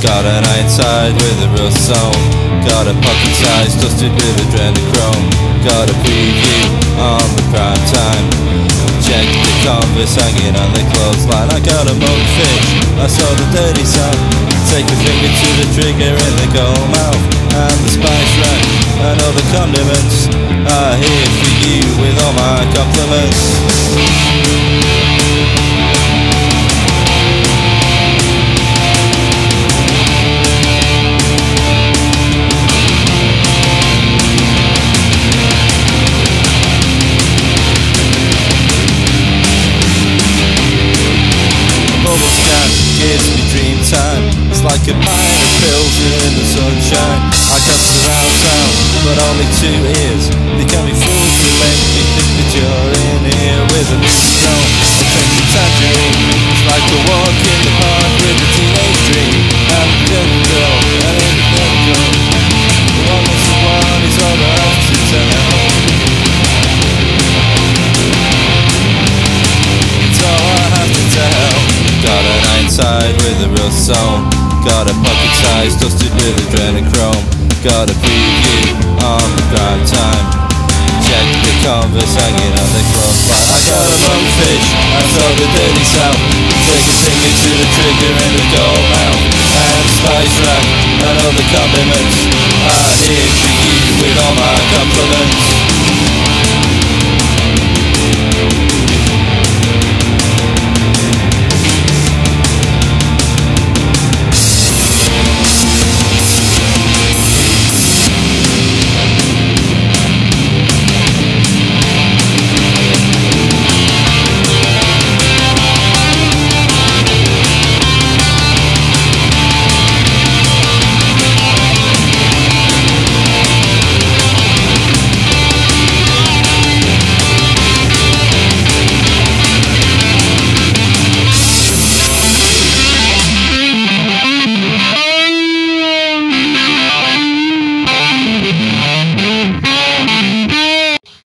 Got an inside with a real soul. Got a pocket size dusted with adrenochrome. Got a preview on the prime time. Check the canvas hanging on the clothesline. I got a monkfish, I saw the dirty side. Take a finger to the trigger in the gold mouth. And the spice rack and all the condiments are here for you with all my compliments. Bubble scan gives me dream time. It's like a pile of pills in the sunshine. I got surround sound, but only two ears. They can be an inside with a real soul. Got a pocket size dusted with adrenochrome. Got a preview on the grind time. Check the canvas hanging on the crossbar. I got a monkfish, I saw the dirty south. Take a finger to the trigger in the gold mouth. And spice rack and all the condiments are here for you with all my compliments.